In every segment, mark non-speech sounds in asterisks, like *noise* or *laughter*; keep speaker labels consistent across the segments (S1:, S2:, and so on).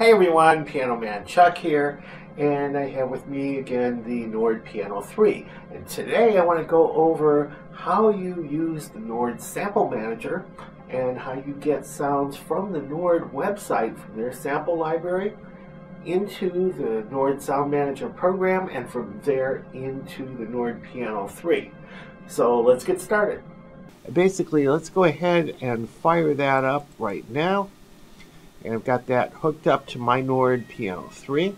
S1: Hey everyone, Piano Man Chuck here, and I have with me again the Nord Piano 3. And today I want to go over how you use the Nord Sample Manager and how you get sounds from the Nord website, from their sample library, into the Nord Sound Manager program, and from there into the Nord Piano 3. So let's get started. Basically, let's go ahead and fire that up right now and I've got that hooked up to my Nord Piano 3.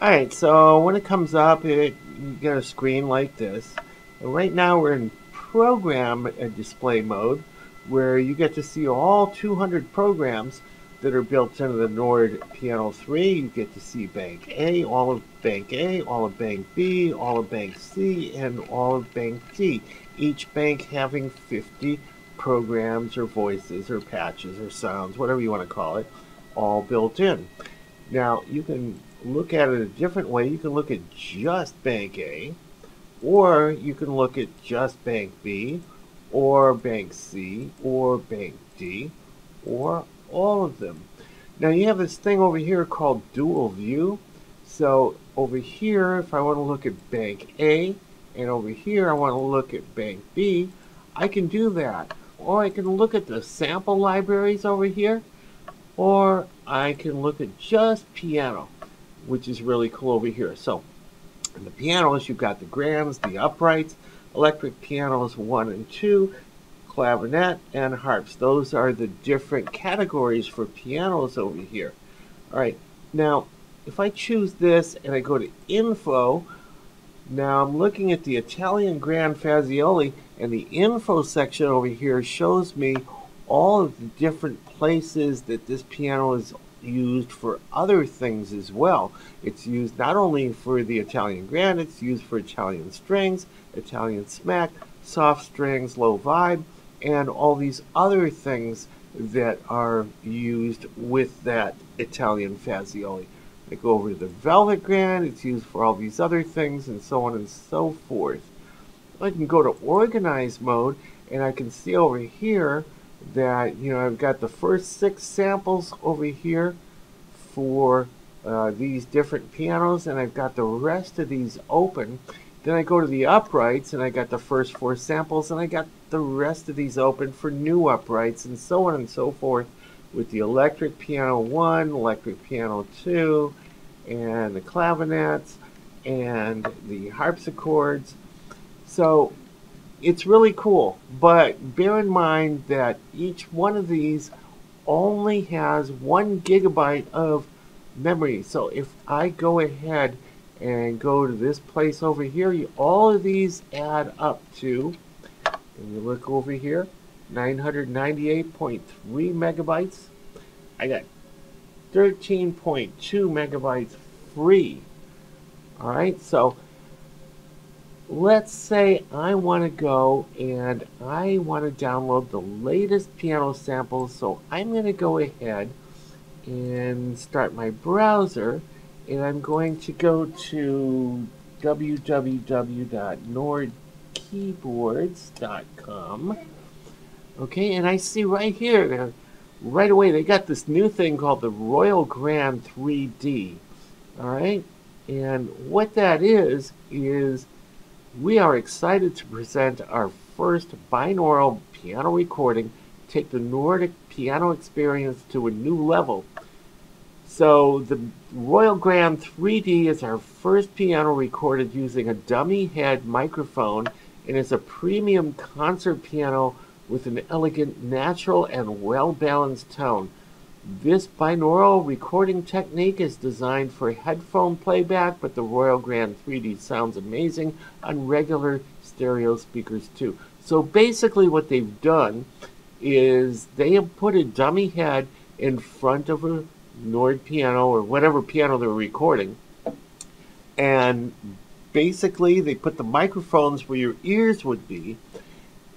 S1: Alright, so when it comes up, it, you get a screen like this. And right now we're in program uh, display mode, where you get to see all 200 programs that are built into the Nord Piano 3. You get to see Bank A, all of Bank A, all of Bank B, all of Bank C, and all of Bank D. Each bank having 50 programs or voices or patches or sounds, whatever you want to call it, all built in. Now, you can look at it a different way. You can look at just Bank A, or you can look at just Bank B, or Bank C, or Bank D, or all of them. Now, you have this thing over here called Dual View. So, over here, if I want to look at Bank A, and over here I want to look at Bank B, I can do that. Or I can look at the sample libraries over here, or I can look at just piano, which is really cool over here. So, in the pianos, you've got the grands, the uprights, electric pianos 1 and 2, clavinet, and harps. Those are the different categories for pianos over here. All right, now, if I choose this and I go to Info, now I'm looking at the Italian Grand Fazioli, and the info section over here shows me all of the different places that this piano is used for other things as well. It's used not only for the Italian grand, it's used for Italian strings, Italian smack, soft strings, low vibe, and all these other things that are used with that Italian Fazioli. I go over to the Velvet Grand, it's used for all these other things, and so on and so forth. I can go to Organize mode, and I can see over here that, you know, I've got the first six samples over here for uh, these different pianos, and I've got the rest of these open. Then I go to the uprights, and I got the first four samples, and I got the rest of these open for new uprights, and so on and so forth with the electric piano 1, electric piano 2, and the clavinets, and the harpsichords. So it's really cool, but bear in mind that each one of these only has one gigabyte of memory. So if I go ahead and go to this place over here, you, all of these add up to, and you look over here, 998.3 megabytes. I got 13.2 megabytes free. All right, so let's say I want to go and I want to download the latest piano samples. So I'm going to go ahead and start my browser and I'm going to go to www.nordkeyboards.com. Okay, and I see right here, right away, they got this new thing called the Royal Grand 3D. All right, and what that is, is we are excited to present our first binaural piano recording, take the Nordic piano experience to a new level. So the Royal Grand 3D is our first piano recorded using a dummy head microphone and is a premium concert piano with an elegant, natural, and well-balanced tone. This binaural recording technique is designed for headphone playback, but the Royal Grand 3D sounds amazing on regular stereo speakers too. So basically what they've done is they have put a dummy head in front of a Nord piano or whatever piano they're recording. And basically they put the microphones where your ears would be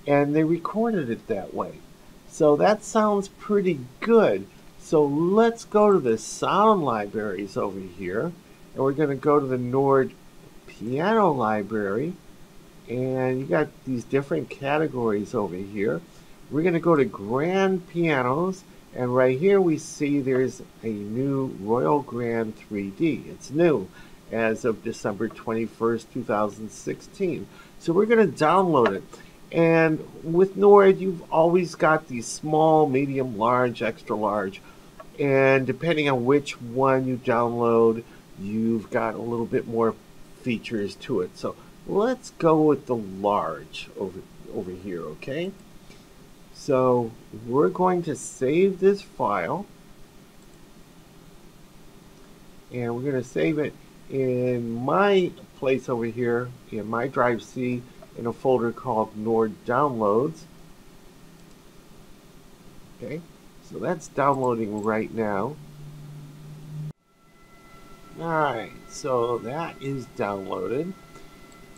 S1: and they recorded it that way. So that sounds pretty good. So let's go to the sound libraries over here. And we're going to go to the Nord piano library. And you got these different categories over here. We're going to go to grand pianos. And right here we see there's a new Royal Grand 3D. It's new as of December 21st, 2016. So we're going to download it. And with Nord, you've always got these small, medium, large, extra large. And depending on which one you download, you've got a little bit more features to it. So let's go with the large over, over here, okay? So we're going to save this file. And we're going to save it in my place over here, in my drive C, in a folder called Nord Downloads. Okay, so that's downloading right now. Alright, so that is downloaded.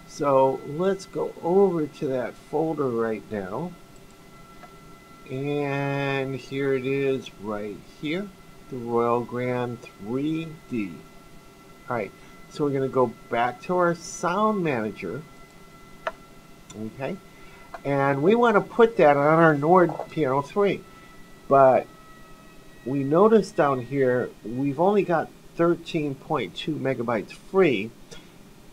S1: So let's go over to that folder right now. And here it is right here, the Royal Grand 3D. Alright, so we're going to go back to our Sound Manager okay? And we want to put that on our Nord Piano 3. But we notice down here, we've only got 13.2 megabytes free.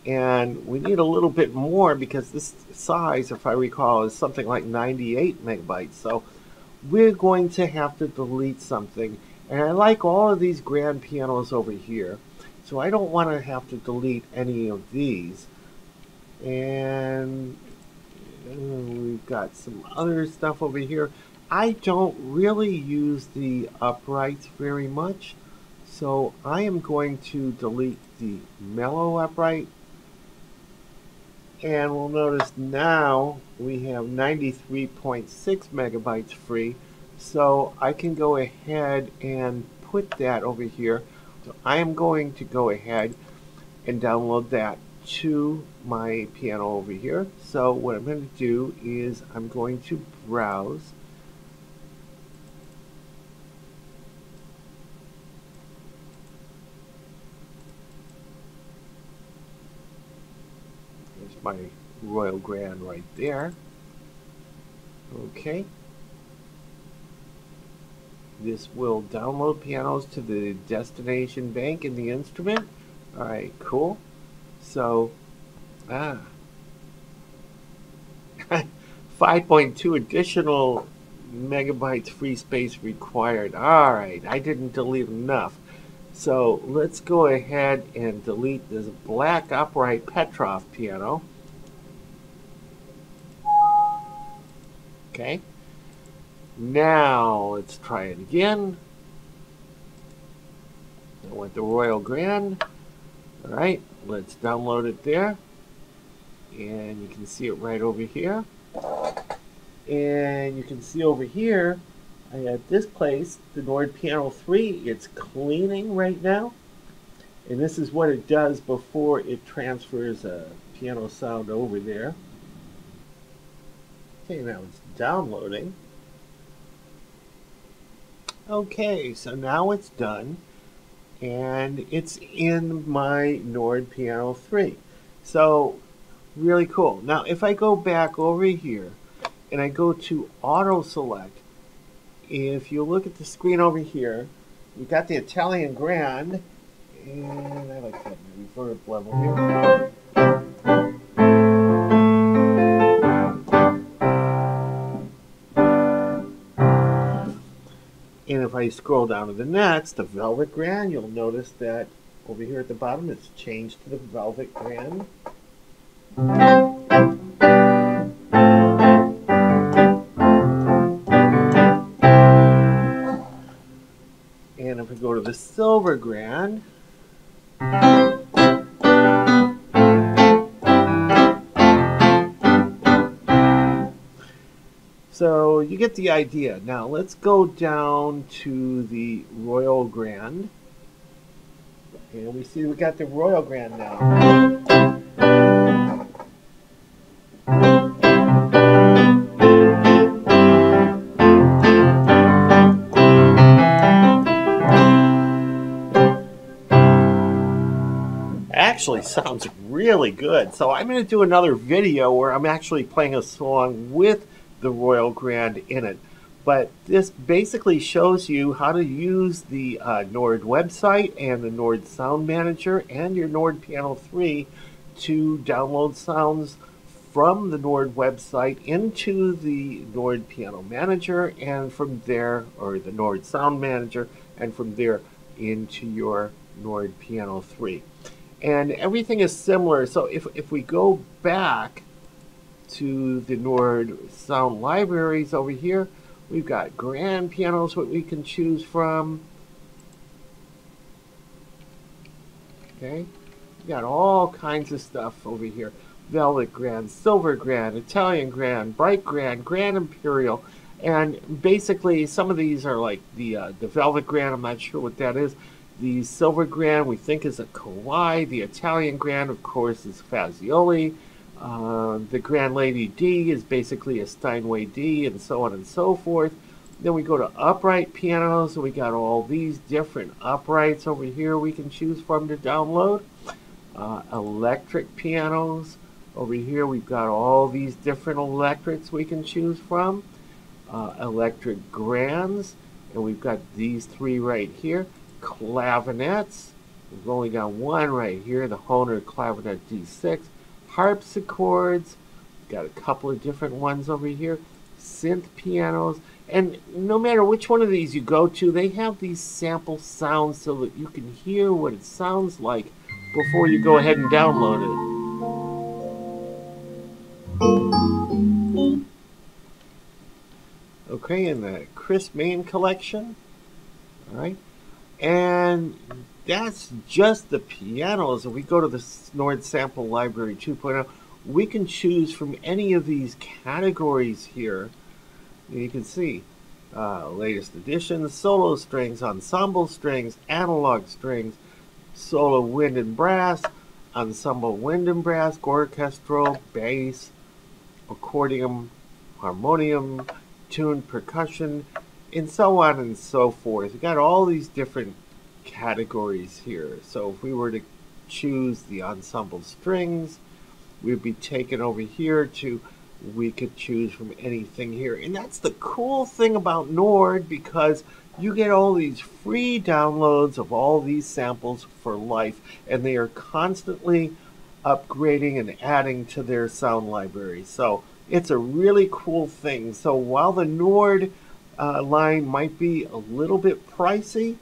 S1: And we need a little bit more because this size, if I recall, is something like 98 megabytes. So we're going to have to delete something. And I like all of these grand pianos over here. So I don't want to have to delete any of these. And uh, we've got some other stuff over here. I don't really use the uprights very much, so I am going to delete the mellow upright. And we'll notice now we have 93.6 megabytes free, so I can go ahead and put that over here. So I am going to go ahead and download that to my piano over here. So what I'm going to do is I'm going to browse my Royal Grand right there. Okay. This will download pianos to the destination bank in the instrument. Alright, cool. So, ah, *laughs* 5.2 additional megabytes free space required. All right, I didn't delete enough. So let's go ahead and delete this black upright Petrof piano. Okay. Now let's try it again. I want the Royal Grand. All right, let's download it there. And you can see it right over here. And you can see over here, I at this place, the Nord Piano 3, it's cleaning right now. And this is what it does before it transfers a piano sound over there. Okay, now it's downloading. Okay, so now it's done and it's in my Nord Piano 3. So really cool. Now if I go back over here and I go to auto select, if you look at the screen over here, you got the Italian Grand, and I like that reverb level here. I scroll down to the next, the Velvet Grand, you'll notice that over here at the bottom it's changed to the Velvet Grand. And if we go to the Silver Grand, you get the idea. Now let's go down to the Royal Grand. And we see we got the Royal Grand now. actually sounds really good. So I'm going to do another video where I'm actually playing a song with the Royal Grand in it. But this basically shows you how to use the uh, Nord website and the Nord Sound Manager and your Nord Piano 3 to download sounds from the Nord website into the Nord Piano Manager and from there, or the Nord Sound Manager, and from there into your Nord Piano 3. And everything is similar. So if, if we go back to the Nord Sound Libraries over here, we've got grand pianos what we can choose from. Okay, we got all kinds of stuff over here. Velvet Grand, Silver Grand, Italian Grand, Bright Grand, Grand Imperial, and basically some of these are like the uh, the Velvet Grand. I'm not sure what that is. The Silver Grand we think is a Kawai. The Italian Grand, of course, is Fazioli. Uh, the Grand Lady D is basically a Steinway D, and so on and so forth. Then we go to upright pianos, and we got all these different uprights over here we can choose from to download. Uh, electric pianos. Over here we've got all these different electrics we can choose from. Uh, electric grands, and we've got these three right here clavinets. We've only got one right here, the Hohner clavinet D6. Harpsichords. Got a couple of different ones over here. Synth pianos. And no matter which one of these you go to, they have these sample sounds so that you can hear what it sounds like before you go ahead and download it. Okay, in the Chris Mayne collection. All right. And that's just the pianos. If we go to the Nord Sample Library 2.0, we can choose from any of these categories here. You can see uh, latest editions, solo strings, ensemble strings, analog strings, solo wind and brass, ensemble wind and brass, orchestral, bass, accordion, harmonium, tuned percussion, and so on and so forth. You got all these different categories here. So if we were to choose the ensemble strings, we'd be taken over here to we could choose from anything here. And that's the cool thing about Nord because you get all these free downloads of all these samples for life and they are constantly upgrading and adding to their sound library. So it's a really cool thing. So while the Nord uh, line might be a little bit pricey.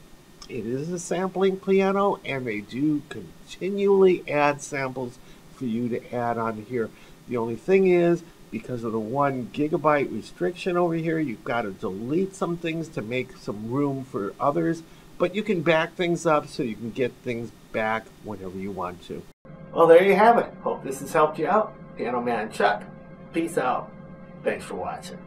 S1: It is a sampling piano, and they do continually add samples for you to add on here. The only thing is, because of the one gigabyte restriction over here, you've got to delete some things to make some room for others, but you can back things up so you can get things back whenever you want to. Well, there you have it. Hope this has helped you out. Piano Man Chuck, peace out. Thanks for watching.